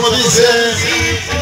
como dice.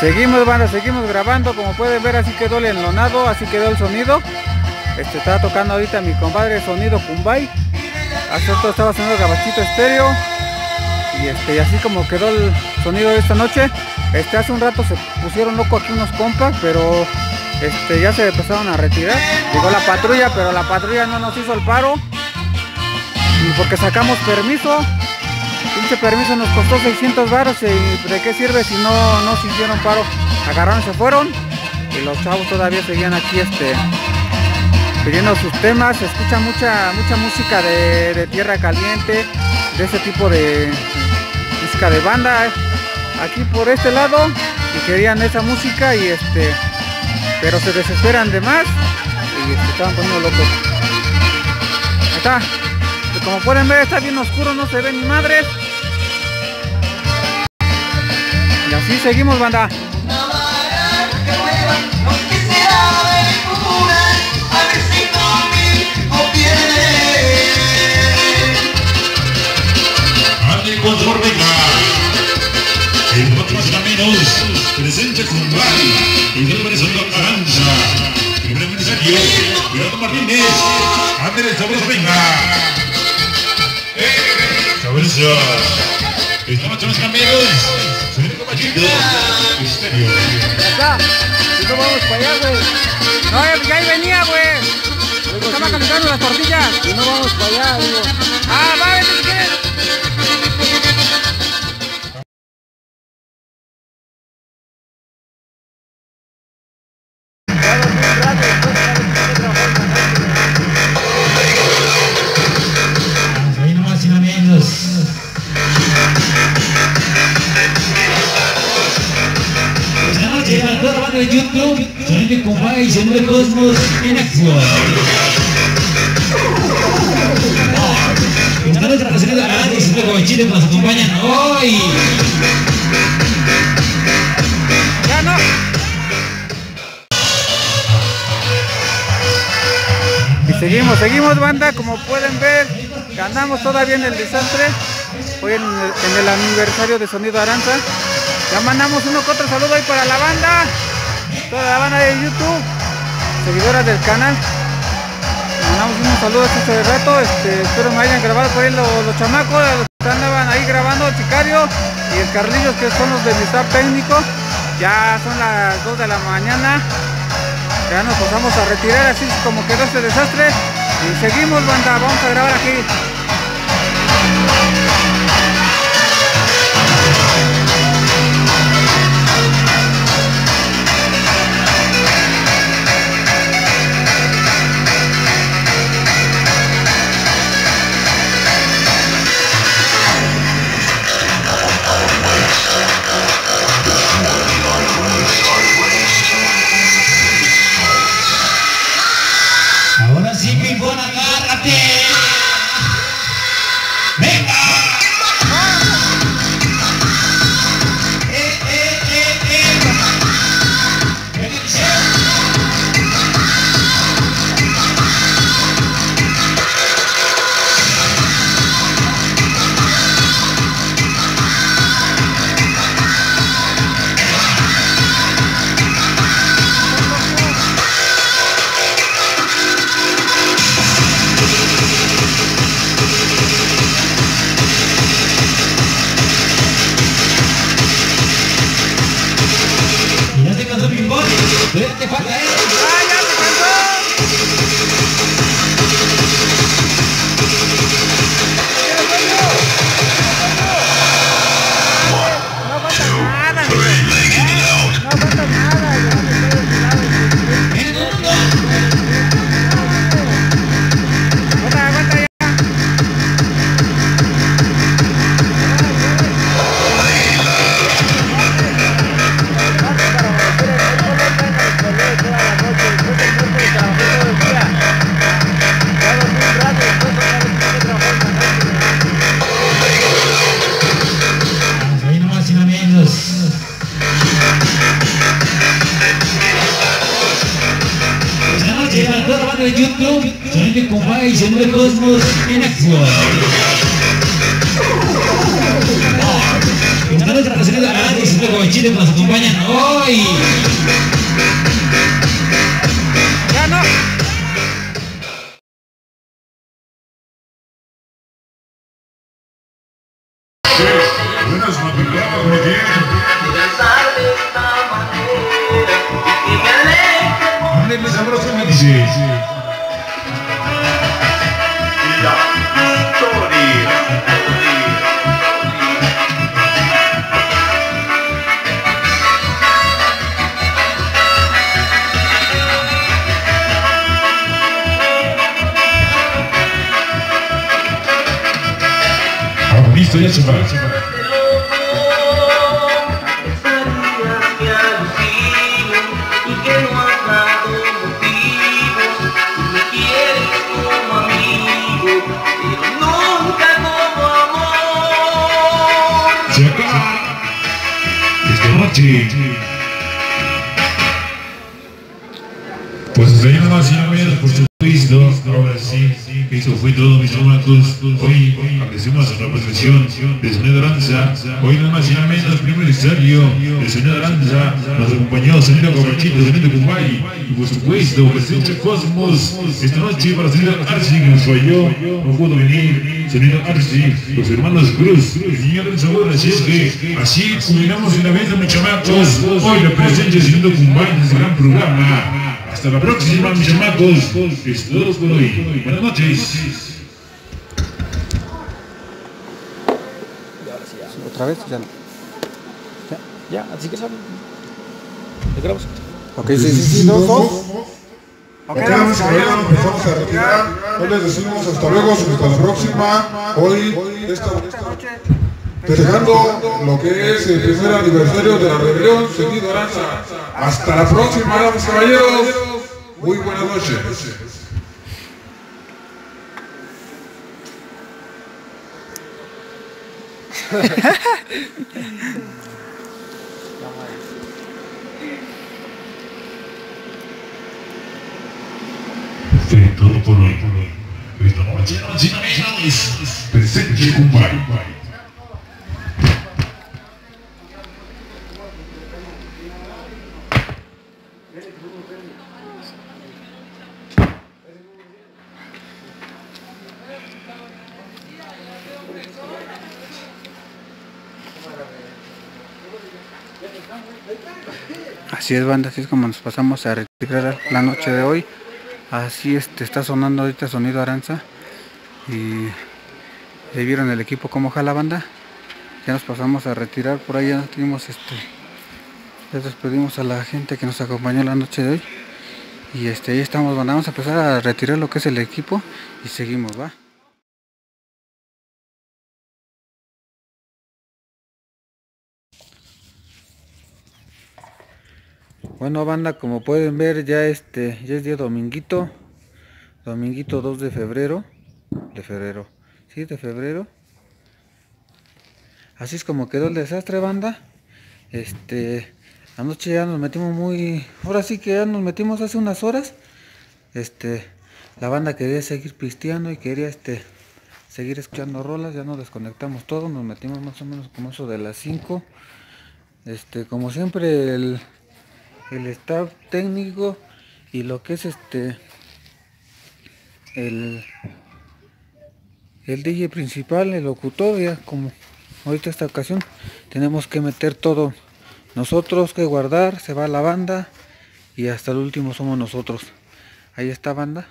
Seguimos, banda, seguimos grabando. Como pueden ver, así quedó el enlonado, así quedó el sonido. Este estaba tocando ahorita mi compadre sonido Kumbay. Hace rato estaba sonando gabachito estéreo. Y este, así como quedó el sonido de esta noche. Este, hace un rato se pusieron loco aquí unos compas, pero este, ya se empezaron a retirar. Llegó la patrulla, pero la patrulla no nos hizo el paro. Y porque sacamos permiso, Pinche permiso nos costó 600 baros y de qué sirve si no, no se hicieron paro. Agarraron, se fueron y los chavos todavía seguían aquí este pidiendo sus temas. Se escucha mucha mucha música de, de tierra caliente, de ese tipo de música de banda eh, aquí por este lado y querían esa música y este pero se desesperan de más y estaban poniendo locos. Está. Como pueden ver está bien oscuro, no se ve ni madres. Con sabor venga. En otros caminos, presente Cumbay, y del Venezuela Aranza. Primer aniversario, Gerardo Martínez. Ande el sabor venga. Sabroso. Estamos los amigos. Sonido Machito. Misterio. Si no vamos para allá, güey. No, ya, ya ahí venía, güey. Estaba calentando las tortillas. Y no vamos para allá, digo. Ah, va, vete si quieres. Seguimos, seguimos, banda. Como pueden ver, ganamos todavía en el desastre. Hoy en el, aniversario de Sonido Aranza. Ya mandamos uno que otro saludo ahí para la banda. Toda la banda de YouTube. Seguidoras del canal. Mandamos unos saludos este rato. Este, espero me hayan grabado por ahí los, los chamacos, los que andaban ahí grabando, el Sicario y el Carlillos, que son los de mi staff técnico. Ya son las 2 de la mañana. Ya nos pasamos a retirar así como quedó este desastre. Y seguimos, banda, vamos a grabar aquí. Señor Cosmos en acción. De Chile que nos acompañan hoy. Ya no. Buenas madrugadas, y me Ándale, sabroso me dice. Esta noche. Pues hasta ahí nomás y no menos, por supuesto. Ahora sí, eso fue todo, mis chamacos. Hoy agradecemos a la profesión de Sonido Aranza. Hoy nada más y nada menos, primer aniversario de Sonido Aranza. Nos acompañó Sonido Cabachito, Sonido Kumbay. Y por supuesto, presencia Cosmos. Esta noche para Sonido Arsi, que nos falló, no pudo venir. Sonido Arsi, los hermanos Cruz, el del sabor. Así es que así culminamos en la venta, mis chamacos. Hoy la presencia de Sonido Kumbay en este gran programa. Hasta la próxima, mis chamacos. Es todo por hoy. Buenas noches. Otra vez, ya no. Ya, ya, así que saben. ¿Le grabas? Ok, sí, sí, sí, dos, dos. Ok, vamos a ver, empezamos a retirar. Les decimos hasta luego, hasta la próxima. Hoy, esta, festejando lo que es el primer aniversario de la rebelión, seguido Aranza. Hasta la próxima, damas y caballeros. Muy buenas noches. Todo por hoy. Esta noche, noche, menos. Presente Kumbay. Así es, banda, así es como nos pasamos a retirar la noche de hoy. Así este, está sonando ahorita sonido Aranza. Y ya vieron el equipo como jala banda. Ya nos pasamos a retirar por ahí, ya tenemos este. Ya despedimos a la gente que nos acompañó la noche de hoy. Y este, ahí estamos. Vamos a empezar a retirar lo que es el equipo y seguimos, va. Bueno banda, como pueden ver ya este ya es día dominguito. Dominguito 2 de febrero. De febrero. Sí, de febrero. Así es como quedó el desastre, banda. Este, anoche ya nos metimos muy, ahora sí que ya nos metimos hace unas horas. Este, la banda quería seguir pisteando y quería este seguir escuchando rolas, ya nos desconectamos todo, nos metimos más o menos como eso de las 5. Este, como siempre el el staff técnico y lo que es este el el DJ principal, el locutor, ya como ahorita esta ocasión tenemos que meter todo nosotros que guardar, se va la banda y hasta el último somos nosotros. Ahí está banda.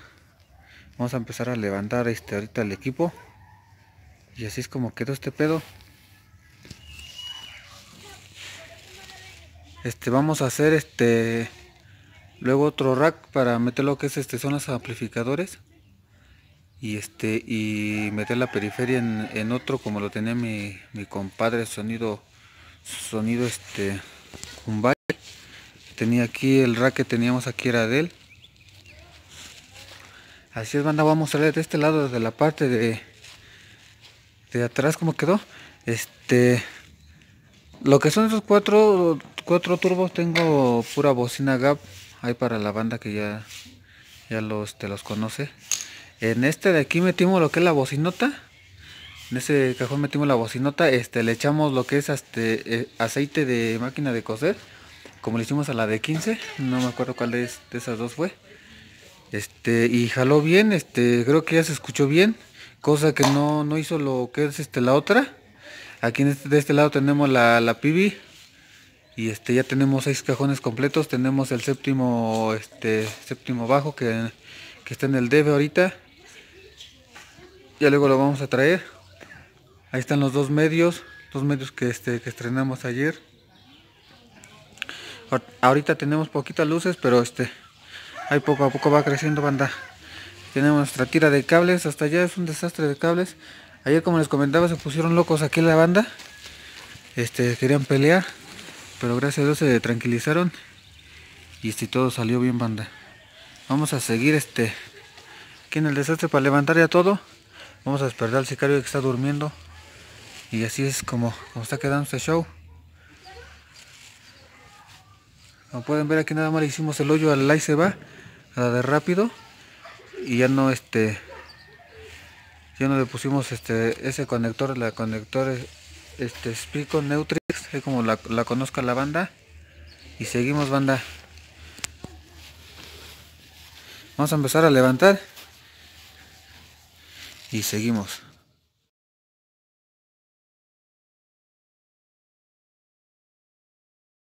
Vamos a empezar a levantar este ahorita el equipo. Y así es como quedó este pedo. Este vamos a hacer este luego otro rack para meter lo que es este son los amplificadores. Y este y meter la periferia en, otro como lo tenía mi, mi, compadre sonido sonido este Kumbay tenía aquí el rack que teníamos aquí era de él. Así es banda vamos a ver de este lado desde la parte de de atrás como quedó este lo que son esos cuatro cuatro turbos tengo pura bocina gap ahí para la banda que ya ya los te los conoce. En este de aquí metimos lo que es la bocinota. En ese cajón metimos la bocinota este le echamos lo que es este eh, aceite de máquina de coser como le hicimos a la de 15 no me acuerdo cuál de, de esas dos fue. Este y jaló bien este creo que ya se escuchó bien cosa que no, no hizo lo que es este la otra aquí este, de este lado tenemos la, la PB y este ya tenemos seis cajones completos. Tenemos el séptimo este séptimo bajo que, está en el debe ahorita. Ya luego lo vamos a traer. Ahí están los dos medios dos medios que este que estrenamos ayer. Ahorita tenemos poquitas luces pero este ahí poco a poco va creciendo banda. Tenemos nuestra tira de cables. Hasta allá es un desastre de cables ayer como les comentaba se pusieron locos aquí la banda. Este querían pelear pero gracias a Dios se tranquilizaron. Y este todo salió bien banda. Vamos a seguir este aquí en el desastre para levantar ya todo. Vamos a despertar al sicario que está durmiendo. Y así es como, como está quedando este show. Como pueden ver aquí nada más le hicimos el hoyo al se va a la de rápido. Y ya no este ya no le pusimos este ese conector la conector este Spico Neutrix, como la, la conozca la banda. Y seguimos banda. Vamos a empezar a levantar. Y seguimos.